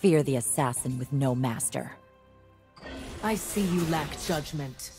Fear the assassin with no master. I see you lack judgment.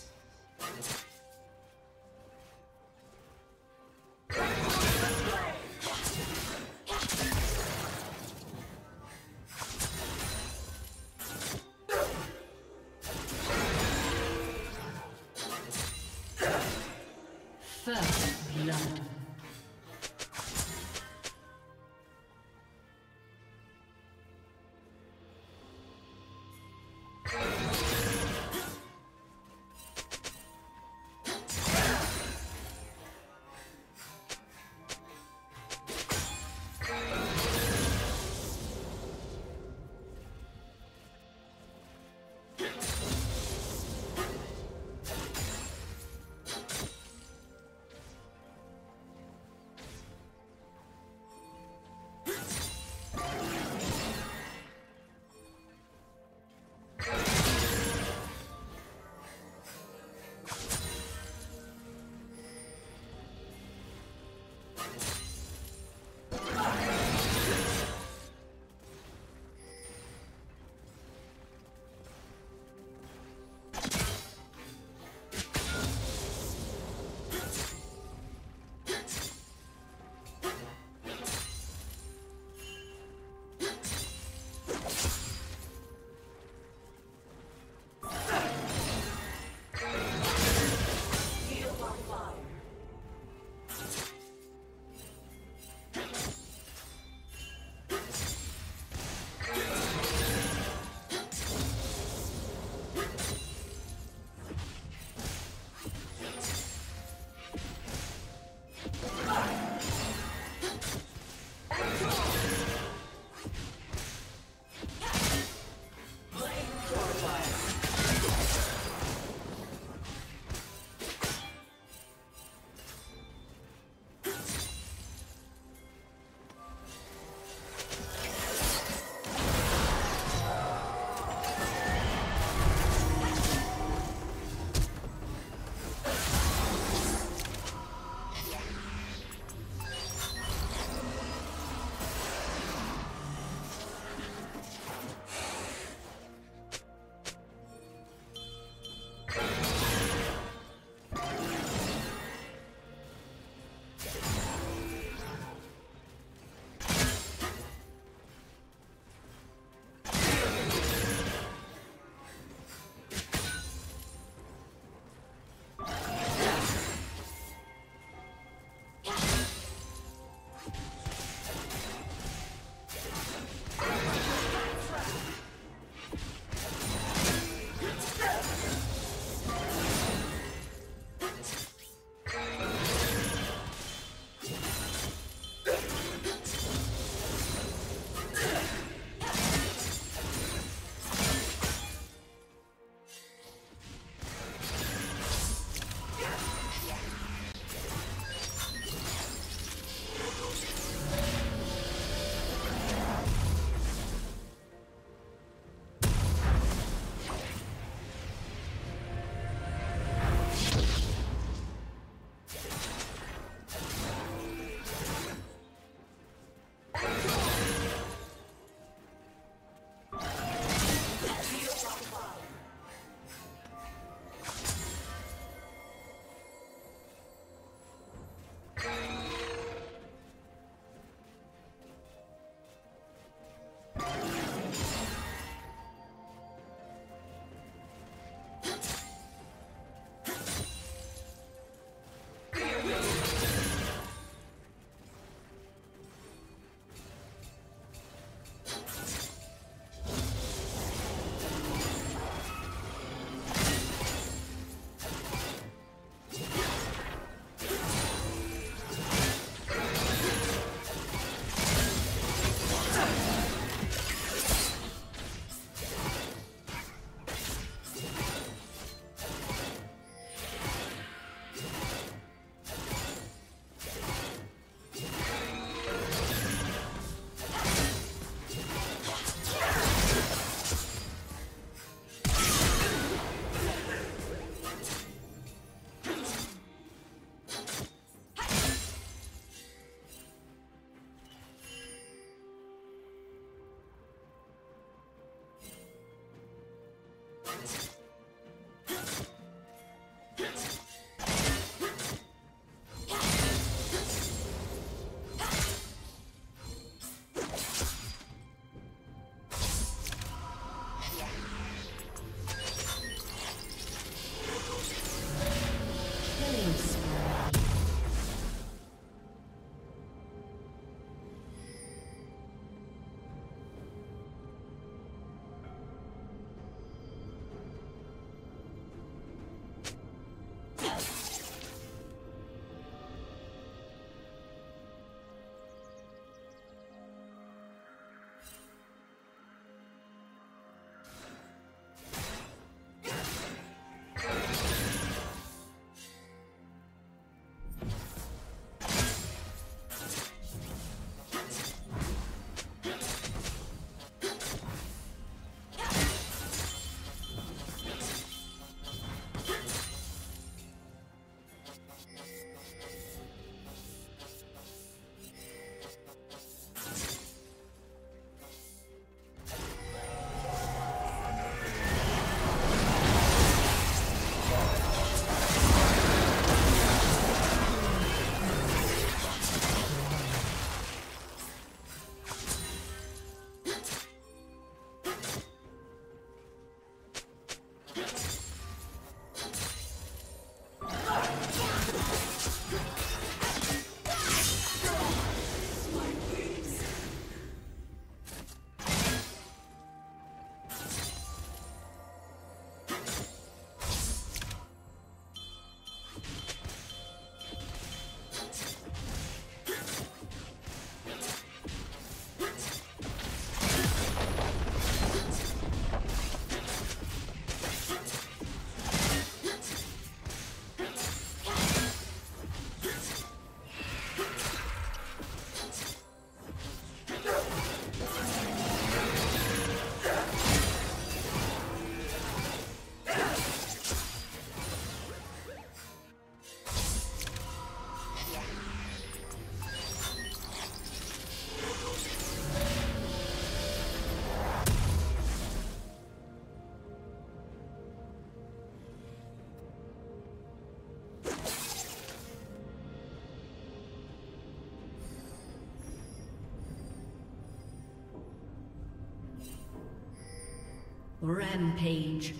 Rampage.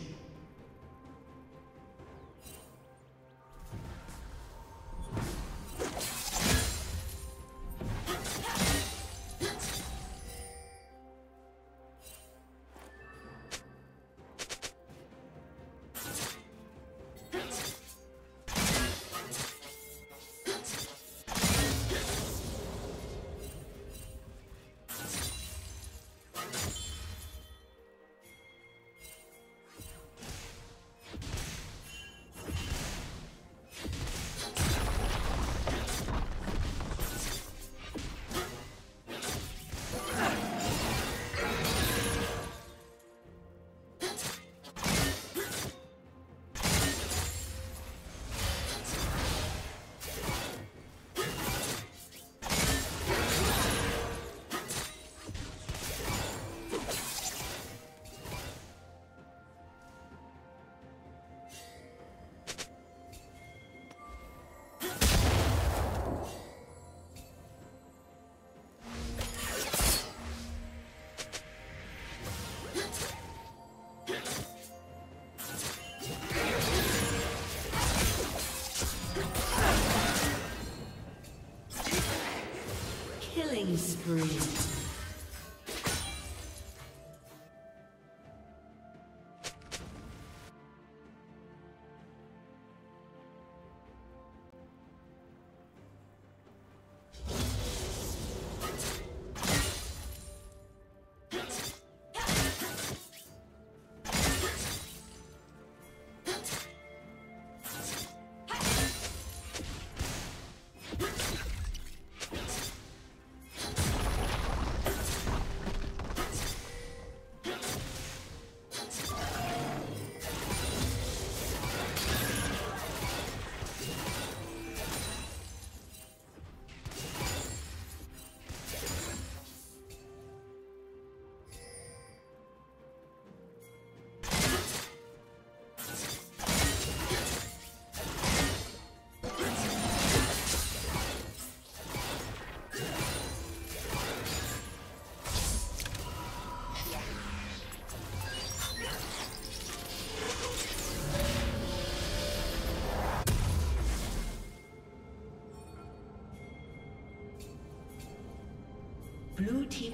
Killing spree.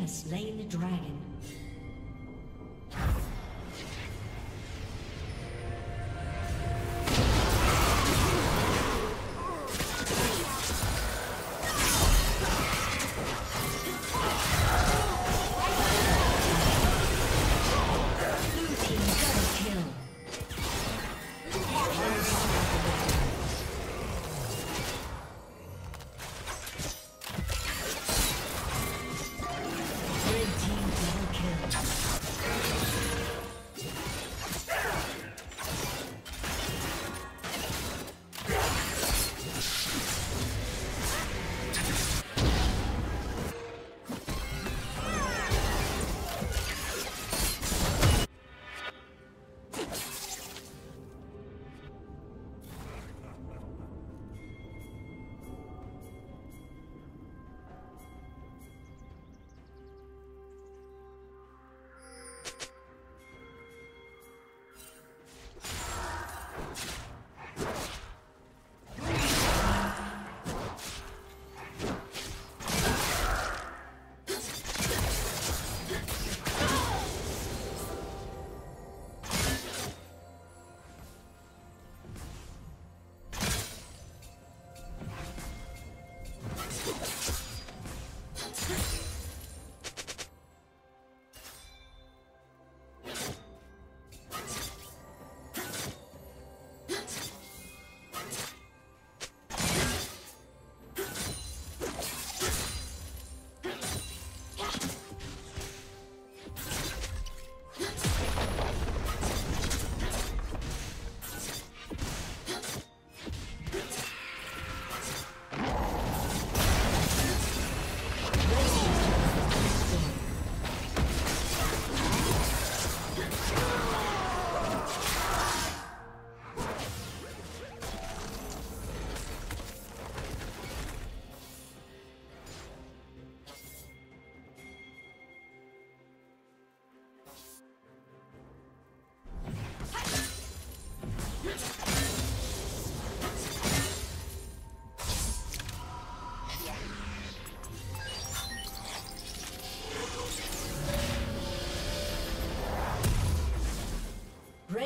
Slain the dragon.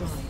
Killing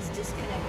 A has disconnected.